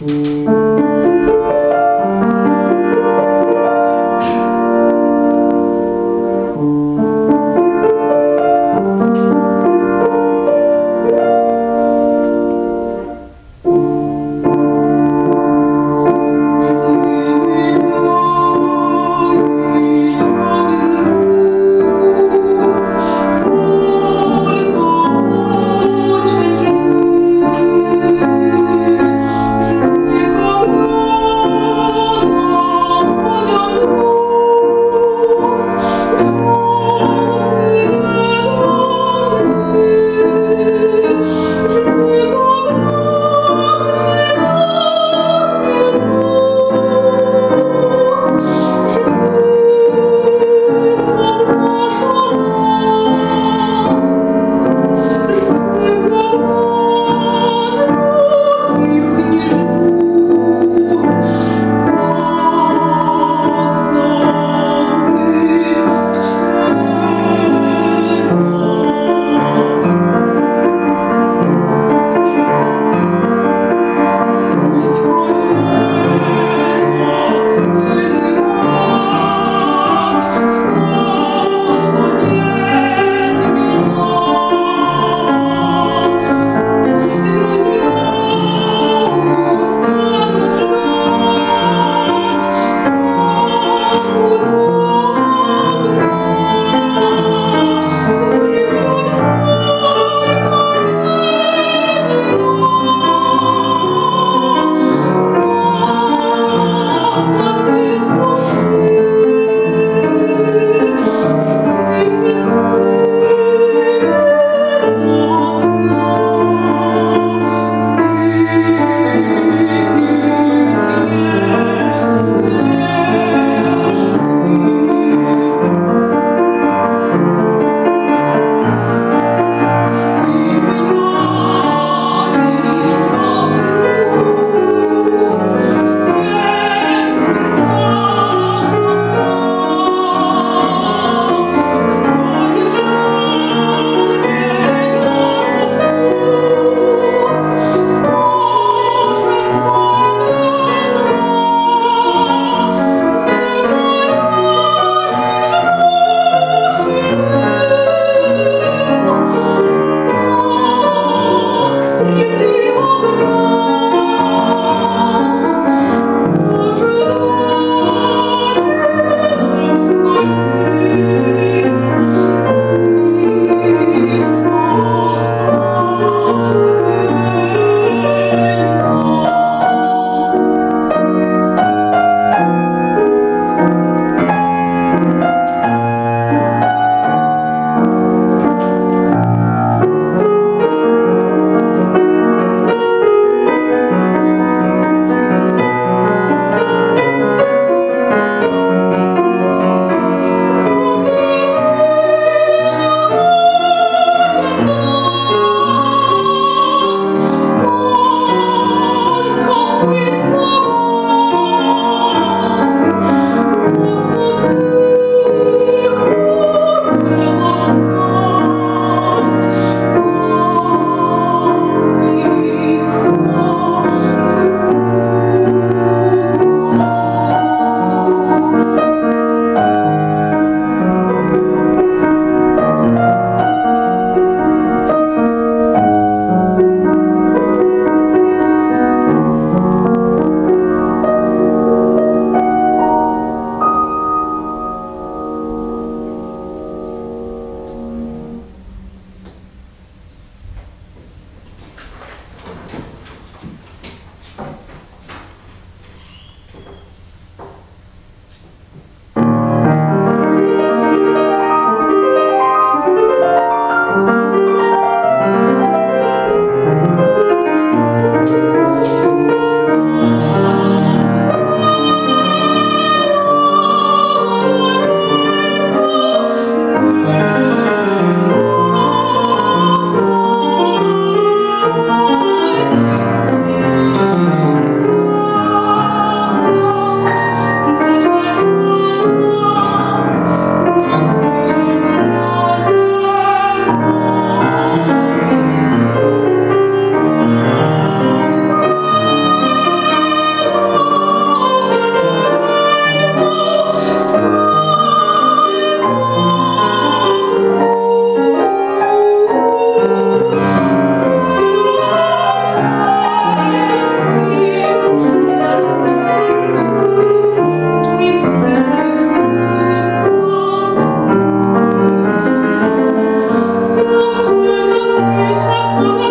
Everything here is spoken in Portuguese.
Música Oh,